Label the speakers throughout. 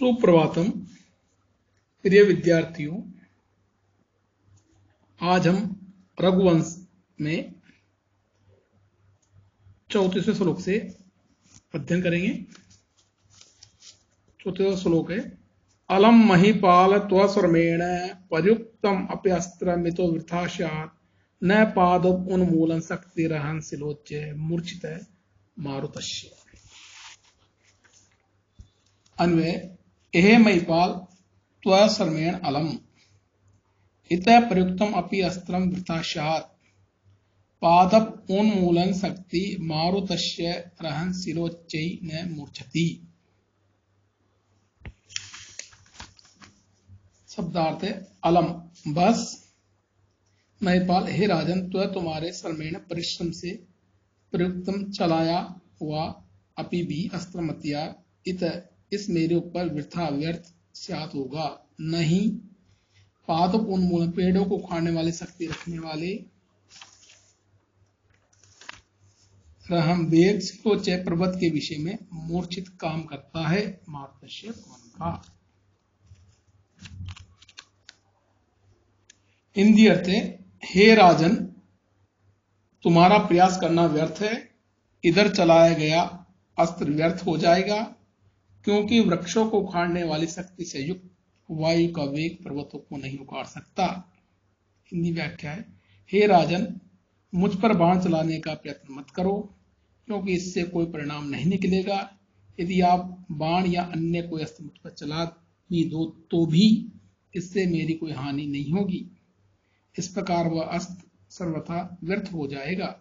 Speaker 1: सुप्रभातम, प्रिय विद्यार्थियों, आज हम रघुवंश में चौतीसवें श्लोक से अध्ययन करेंगे। चौतीसवा श्लोक है, अलम महिपाल त्वस्वर्मेण प्रयुक्तम अप्यस्त्र मितो वृथा न पाद उन्मूलन शक्ति रहन सिलोच्य मूर्छित मारुतश्य अन्वय एहे महिपाल त्वसर्मेण अलम। इत प्रयुक्तम अपि अस्त्रम वृताशात पादप उन्मूलन शक्ति मारुतस्य रहन सिरोच्चै न मूर्छति शब्दार्थ अलम। बस महिपाल हे राजन त्व तुम्हारे सर्मेण परिश्रम से प्रयुक्तम चलाया हुआ अपि भी अस्त्र मतिया इत इस मेरे ऊपर वृथा व्यर्थ सात होगा? नहीं। पादप उन्मूलन, पेड़ों को खाने वाले, शक्ति रखने वाले। रहम को चय पर्वत के विषय में मूर्छित काम करता है मार्गदर्शक कौन का हिंदी अर्थ है हे राजन, तुम्हारा प्रयास करना व्यर्थ है। इधर चलाया गया अस्त्र व्यर्थ हो जाएगा। क्योंकि वृक्षों को उखाड़ने वाली शक्ति से युक्त वायु का वेग पर्वतों को नहीं उखाड़ सकता। हिंदी व्याख्या है, हे राजन, मुझ पर बाण चलाने का प्रयत्न मत करो, क्योंकि इससे कोई परिणाम नहीं निकलेगा। यदि आप बाण या अन्य कोई अस्त्र मुझ पर चला भी दो तो भी इससे मेरी कोई हानि नहीं होगी। इस प्रकार वह अस्त्र सर्वथा व्यर्थ हो जाएगा।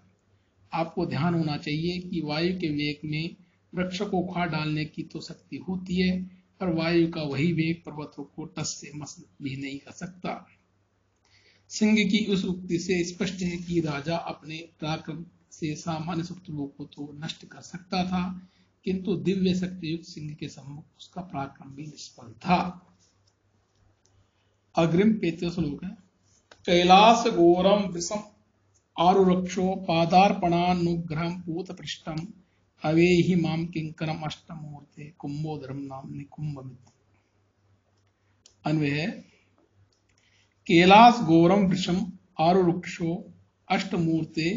Speaker 1: आपको ध्यान होना चाहिए कि वायु के वेग में वृक्ष को उखाड़ डालने की तो शक्ति होती है, पर वायु का वही वेग पर्वतों को टस से मस भी नहीं कर सकता। सिंह की उस उक्ति से स्पष्ट है कि राजा अपने पराक्रम से सामान्य शत्रुओं को तो नष्ट कर सकता था, किंतु दिव्य शक्ति युक्त सिंह के सम्मुख उसका पराक्रम भी निष्फल था। अग्रिम पेत श्लोक है। कैलास गोरम विषम आरुरक्षो पादार्पणानुग्रह पूत पृष्ठम अवेहि माम किंकरम अष्टमूर्ते कुंभोधरम नाम निकुंभ मित्र अन्वय केलास गौरम वृषम आरुक्षो अष्टमूर्ते,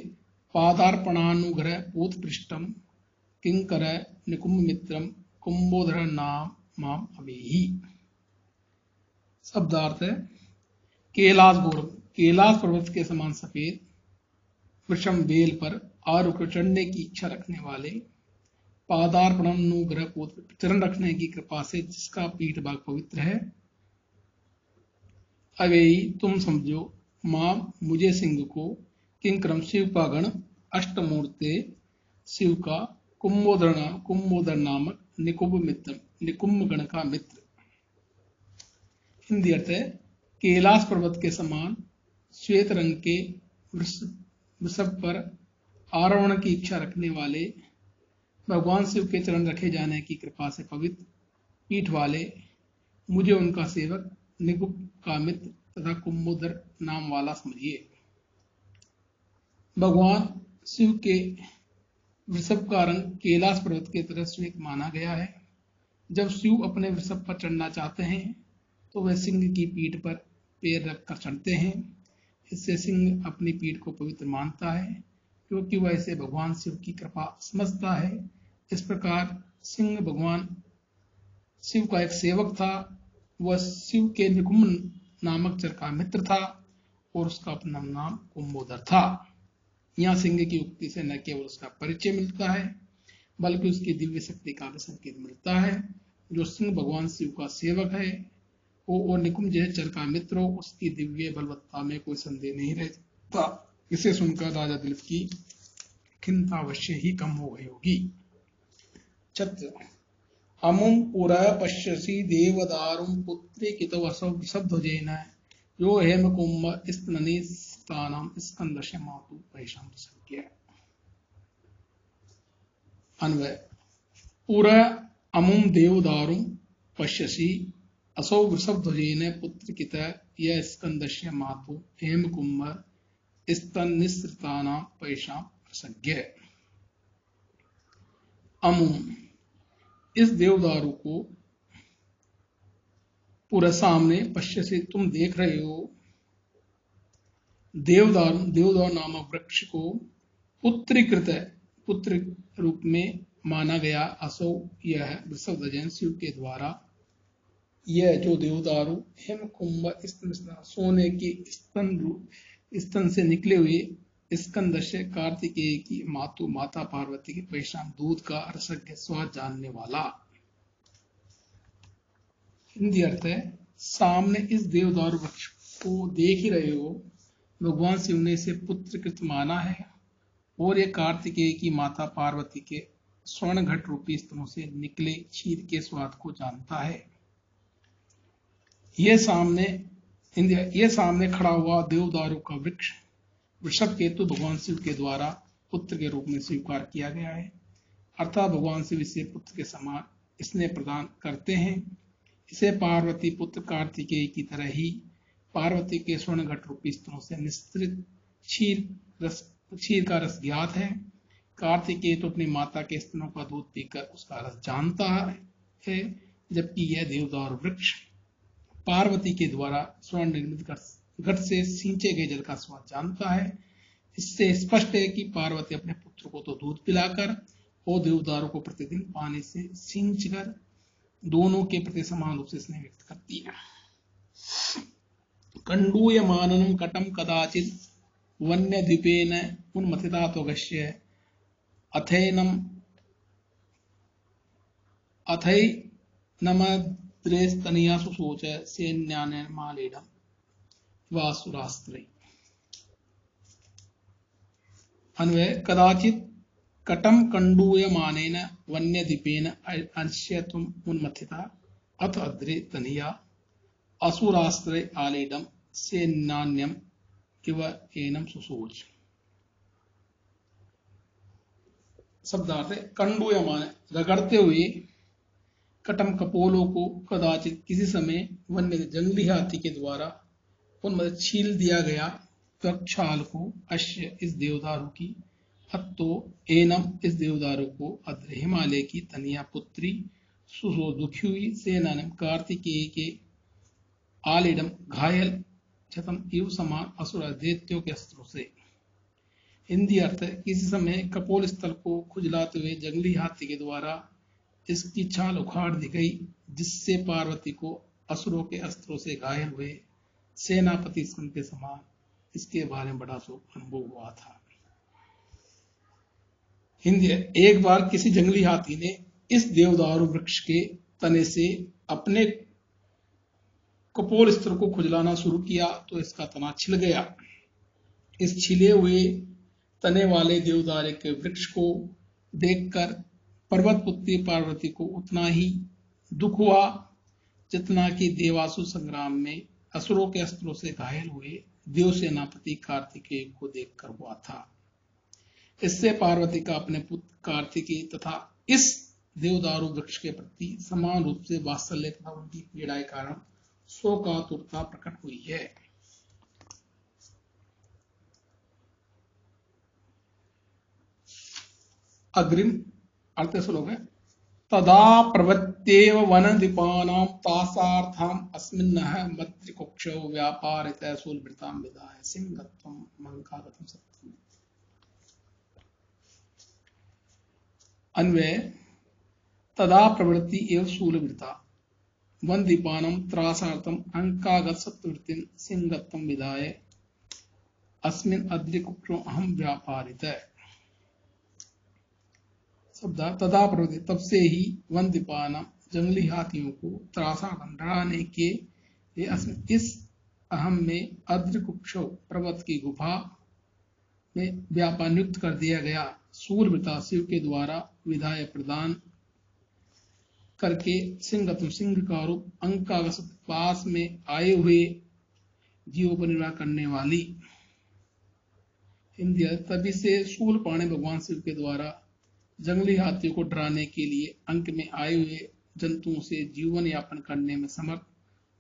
Speaker 1: पादार्पणानुग्रह पूत पृष्ठम किंकर निकुंभ मित्रम कुंभोधर नाम माम अवेही। शब्दार्थ है केलास गौरम केलास पर्वत के समान सफ़ेद वृषम बेल पर आरुक्ष चढ़ने की इच्छा रखने वाले पादार्पणम चरण रखने की कृपा से जिसका पीठ भाग पवित्र है। अवेई तुम समझो, माँ, मुझे सिंह को किंक्रम शिव का गण, अष्टमूर्ते शिव का कुंभोदर कुंभोदर नामक निकुंभ मित्र, निकुंभ गण का मित्र। हिंदी अर्थ है, कैलाश पर्वत के समान श्वेत रंग के वृषभ पर आरोहण की इच्छा रखने वाले भगवान शिव के चरण रखे जाने की कृपा से पवित्र पीठ वाले मुझे उनका सेवक निगुप का मित्र तथा कुंभोदर नाम वाला समझिए। भगवान शिव के वृषभ का रंग कैलाश पर्वत के तरह श्वेत माना गया है। जब शिव अपने वृषभ पर चढ़ना चाहते हैं तो वह सिंह की पीठ पर पैर रखकर चढ़ते हैं। इससे सिंह अपनी पीठ को पवित्र मानता है। क्योंकि वह भगवान शिव की कृपा समझता है। इस प्रकार सिंह भगवान शिव का एक सेवक था। वह शिव के निकुम नामक चर का मित्र था और उसका अपना नाम कुंभोदर था। यहाँ सिंह की उक्ति से न केवल उसका परिचय मिलता है, बल्कि उसकी दिव्य शक्ति का भी संकेत मिलता है। जो सिंह भगवान शिव का सेवक है, वो और निकुम जैसे चर का मित्र उसकी दिव्य बलवत्ता में कोई संदेह नहीं रहता। इसे सुनकर राजा दिलीप की खिंता अवश्य ही कम हो गई होगी। छत्र अमुम पुर पश्यसी देवदारुम पुत्री कितवसौ विशब्धजेन यो हेम कुंभ स्तननी स्थानम स्कंदश मातु वैशम संज्ञा अन्वय, पुर अमुम देवदारुम पश्यसी असौ वृषभध्वजेन पुत्र कित यह स्कंदश्य मातु हेम कुंभ स्तन निस्ताना पैशा प्रसज्ञ अमुम इस देवदारू को पूरे सामने पश्य से तुम देख रहे हो। देवदार देवदार नामक वृक्ष को पुत्रीकृत, पुत्र रूप में माना गया असो, यह शिव के द्वारा। यह जो देवदारू हिम कुंभ सोने के स्तन स्तन से निकले हुए स्कंद से कार्तिकेय की मातु माता पार्वती के पहचान दूध का रसज्ञ स्वाद जानने वाला। हिंदी अर्थ है, सामने इस देवदार वृक्ष को देख ही रहे हो। भगवान शिव ने इसे पुत्र कृत माना है और ये कार्तिकेय की माता पार्वती के स्वर्ण घट रूपी स्तनों से निकले क्षीर के स्वाद को जानता है। ये सामने ये सामने खड़ा हुआ देवदारू का वृक्ष, वृषभ केतु भगवान शिव के द्वारा पुत्र के रूप में स्वीकार किया गया है। अर्थात भगवान शिव इसे पुत्र के समान इसने प्रदान करते हैं। इसे पार्वती पुत्र कार्तिकेय की तरह ही पार्वती के स्वर्ण घट रूपी स्तरों से निस्तृत क्षीर रस, क्षीर का रस ज्ञात है। कार्तिकेय तो अपनी माता के स्तनों का दूध पीकर उसका रस जानता है, जबकि यह देवदार वृक्ष पार्वती के द्वारा स्वर्ण निर्मित घट से सींचे गए जल का स्वाद जानता है। इससे स्पष्ट है कि पार्वती अपने पुत्र को तो दूध पिलाकर और देवदारों को प्रतिदिन पानी से सींच कर दोनों के प्रति समान रूप से स्नेह व्यक्त करती है। कंडूय माननम कटम कदाचित वन्य द्वीपेन उन्मथिता तो गश्य अथैनम अथै नमद्रेस्तनिया सुसोच सैन्यान मालेडम वासुरास्त्र अन्वय कदाचित कटम कंडूयमानेन वन्यदीपेन अंश्यतुम उन्मथिता अथ अद्रे तनिया असुरास्त्र आलेडम से नान्यम इव एनम सुसोच शब्दार्थ कंडूयमान रगड़ते हुए कटम कपोलों को कदाचित किसी समय वन्य जंगली हाथी के द्वारा उनमें छील दिया गया। प्रक्षाल को अश्य इस देवदारू की हत्तो एनम इस देवदारू को अद्र हिमालय की तनिया पुत्री सुसो दुखी हुई सेनानम कार्तिकेय के आलिडम घायल छतम इव समान असुर के अस्त्रों से। हिंदी अर्थ, किसी समय कपोल स्थल को खुजलाते हुए जंगली हाथी के द्वारा इसकी छाल उखाड़ दी गई, जिससे पार्वती को असुरों के अस्त्रों से घायल हुए सेनापति स्कंद के समान इसके बारे में बड़ा शोक अनुभव हुआ था। हिंदी, एक बार किसी जंगली हाथी ने इस देवदारू वृक्ष के तने से अपने कपोल स्तर को खुजलाना शुरू किया तो इसका तना छिल गया। इस छिले हुए तने वाले देवदारे के वृक्ष को देखकर पर्वत पुत्री पार्वती को उतना ही दुख हुआ जितना कि देवासु संग्राम में असुरों के अस्त्रों से घायल हुए देव सेनापति कार्तिकेय को देखकर हुआ था। इससे पार्वती का अपने पुत्र कार्तिकेय तथा इस देवदारू वृक्ष के प्रति समान रूप से वात्सल्य तथा उनकी पीड़ा के कारण शोकातुरता प्रकट हुई है। अग्रिम अर्थ श्लोक है तदा प्रवृत्त्येव वनदीपानां तासार्थाम् अस्मिन्नः मत्रिकुक्षौ व्यापारितः शूलभृतां विधाय सिंहत्वं मंकागतं सत्यम् अन्वय तदा प्रवृत्ति एव शूलभृता वन दीपानम त्रासार्थम अंकागत सत्वृत्ति सिंहत्वं विधाय अस्मिन् अद्रिकुक्षो अहम व्यापारित शब्द तदा प्रवृत्ति तब से ही वन दीपान जंगली हाथियों को त्रासा डराने के इस अहम में अद्रकुक्ष पर्वत की गुफा में व्यापार नियुक्त कर दिया गया। सूर्यता शिव के द्वारा विधाय प्रदान करके सिंह सिंह का रूप अंक पास में आए हुए जीवों पर निर्वाह करने वाली तभी से सूल पाने भगवान शिव के द्वारा जंगली हाथियों को डराने के लिए अंक में आए हुए जंतुओं से जीवन यापन करने में समर्थ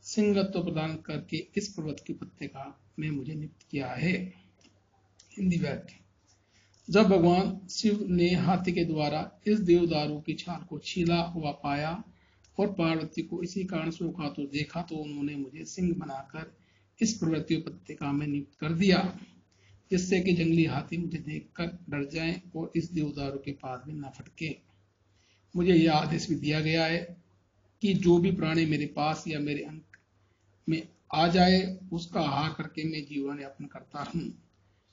Speaker 1: सिंगत्व प्रदान करके इस पर्वत की उपत्यका में मुझे नियुक्त किया है। हिंदी व्याख्या। जब भगवान शिव ने हाथी के द्वारा इस देवदारू की छाल को छीला हुआ पाया और पार्वती को इसी कारण तो देखा तो उन्होंने मुझे सिंह बनाकर इस प्रवृत्ति उपत्यका में नियुक्त कर दिया। जिससे कि जंगली हाथी मुझे देखकर डर जाएँ और इस देवदारों के पास भी न फटके। मुझे यह आदेश भी दिया गया है कि जो भी प्राणी मेरे पास या मेरे अंक में आ जाए, उसका आहार करके मैं जीवन यापन करता हूँ।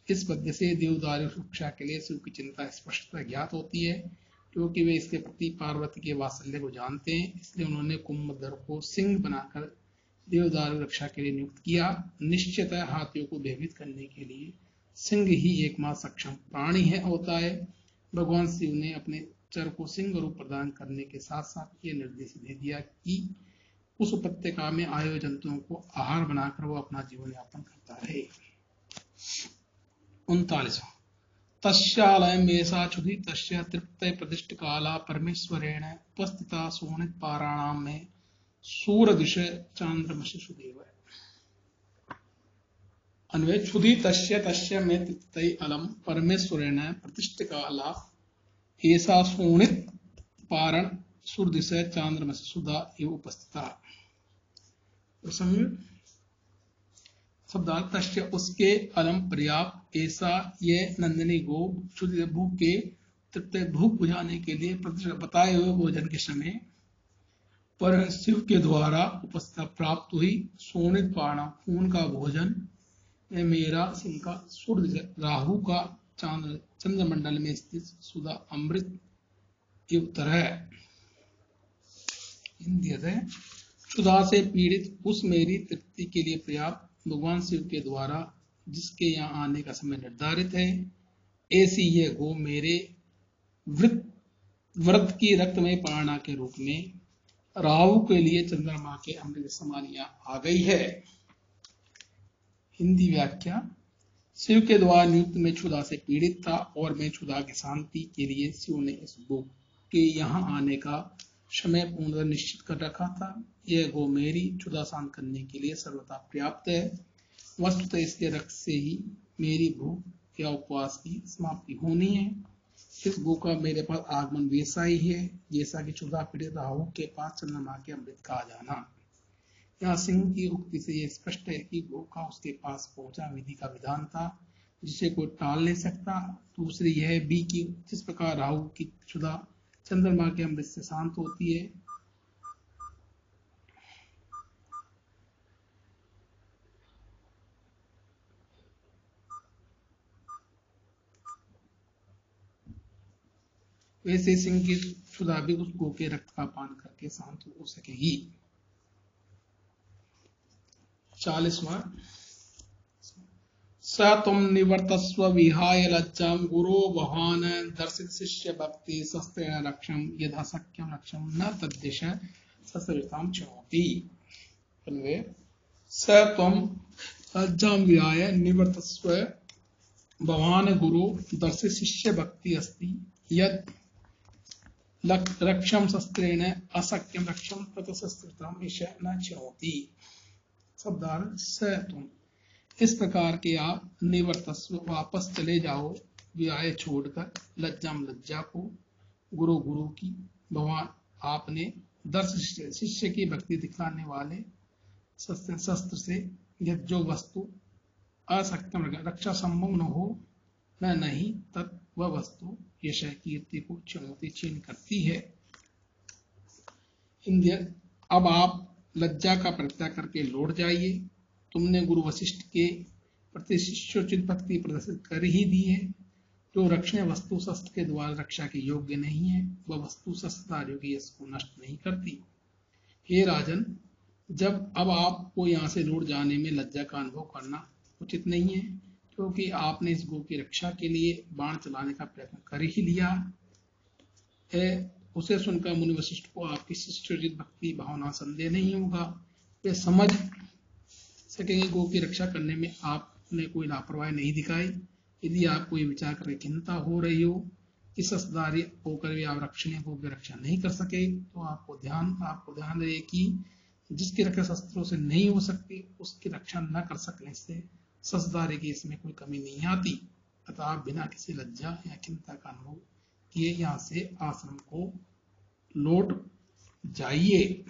Speaker 1: इस पद्य से देवदार सुरक्षा के लिए शिव की चिंता स्पष्टता ज्ञात होती है, क्योंकि वे इसके प्रति पार्वती के वात्सल्य को जानते हैं। इसलिए उन्होंने कुंभधर को सिंह बनाकर देवदार रक्षा के लिए नियुक्त किया। निश्चित हाथियों को भयभीत करने के लिए सिंह ही एकमात्र सक्षम प्राणी है, होता है। भगवान शिव ने अपने चर को सिंह रूप प्रदान करने के साथ साथ ये निर्देश दे दिया कि उस उपत्यका में आयो जंतुओं को आहार बनाकर वो अपना जीवन यापन करता रहे। उनतालीसवा। तस्यालयम ऐसा क्षुधि तस्य तृप्त प्रतिष्ठ काला परमेश्वरेण उपस्थिता सोनित पाराणाम में सूरदिश चांद्रमसी सुदेव। अन्वय क्षुधि तस्य तस्य में तृप्त अलम परमेश्वरेण काला ऐसा सोनित पारण सूर्यदिश चांद्रमसी सुधा एवं उपस्थिता। शब्दार्थ उसके अलम पर्याप्त ऐसा ये नंदनी गो भूख के तृप्त भूख बुझाने के लिए बताए हुए भोजन के समय पर शिव के द्वारा उपस्थित प्राप्त हुई सोनित पाणा खून का भोजन मेरा सिंह का सूर्य राहु का चाँद, चंद्रमंडल में स्थित सुधा अमृत की उत्तर है। क्षुधा से पीड़ित उस मेरी तृप्ति के लिए पर्याप्त भगवान शिव के द्वारा, जिसके यहाँ आने का समय निर्धारित है। ऐसी यह गो मेरे वृत, व्रत की रक्त में पारणा के रूप में। राहु के लिए चंद्रमा के अमृत समान यहाँ आ गई है। हिंदी व्याख्या, शिव के द्वारा नियुक्त में क्षुदा से पीड़ित था और मैं क्षुदा की शांति के लिए शिव ने इस गो के यहाँ आने का समय पूर्ण निश्चित कर रखा था। यह गो मेरी चुदा शांत करने के लिए सर्वथा पर्याप्त है। वस्तुतः इसके रक्त से ही मेरी भूख या उपवास की समाप्ति होनी है। इस गो का मेरे पास आगमन वैसा ही है, जैसा कि चुदा पीड़ित राहु के पास चंद्रमा के अमृत का आ जाना। यहाँ सिंह की उक्ति से यह स्पष्ट है कि का उसके पास पहुँचा, विधि का विधान था, जिसे कोई टाल नहीं सकता। दूसरी यह भी कि जिस प्रकार राहु की क्षुदा चंद्रमा के अमृत से शांत होती है, वैसे सिंह की क्षुदा भी उस गो के रक्त का पान करके शांत हो सकेगी। चालीसवा। स तुम निवर्तस्व विहाय लज्जम गुरु भवान दर्शित शिष्य भक्ति शस्त्रेण रक्षम यथा सक्यम रक्षम न तद्दिश। ससरिताम चौपी स तुम लज्जाम विहाय निवर्तस्व भवान गुरु दर्शित शिष्य भक्ति अस्ति। यद रक्षम शस्त्रेण असक्यम रक्षम ततशस्त्रतम ईश न चौती शब्दार्थ स तुम। इस प्रकार के आप निवर्तस्व वापस चले जाओ व्याय छोड़कर लज्जाम लज्जा को गुरु गुरु की, भगवान आपने दर्श शिष्य की भक्ति दिखलाने वाले शस्त्र से यद जो वस्तु असक्तम रक्षा संभव न हो, न नहीं तब वह वस्तु यश कीर्ति को चुनौती छीन करती है। अब आप लज्जा का प्रत्याग करके लौट जाइए। तुमने गुरु वशिष्ठ के प्रति शिष्योचित भक्ति प्रदर्शित कर ही दी है। जो रक्षण वस्तु शस्त्र के द्वारा रक्षा के योग्य नहीं है, वह वस्तु शस्त्रधारियों की को नष्ट नहीं करती। हे राजन, जब अब आपको यहाँ से लौट जाने में लज्जा का अनुभव करना उचित नहीं है, क्योंकि आपने इस गो की रक्षा के लिए बाण चलाने का प्रयत्न कर ही लिया है। उसे सुनकर मुनि वशिष्ठ को आपकी शिष्योचित भक्ति भावना संदेह नहीं होगा? वे समझ सकेंगे गो की रक्षा करने में आपने कोई लापरवाही नहीं दिखाई। यदि आपको ये विचार करके चिंता हो रही हो कि ससदारी होकर भी आप रक्षणीय गो की रक्षा नहीं कर सके तो आपको ध्यान आपको ध्यान रहे कि जिसकी रक्षा शस्त्रों से नहीं हो सकती, उसकी रक्षा न कर सकने से ससदारी की इसमें कोई कमी नहीं आती। अतः आप बिना किसी लज्जा या चिंता का अनुभव किए यहाँ से आश्रम को लौट जाइए।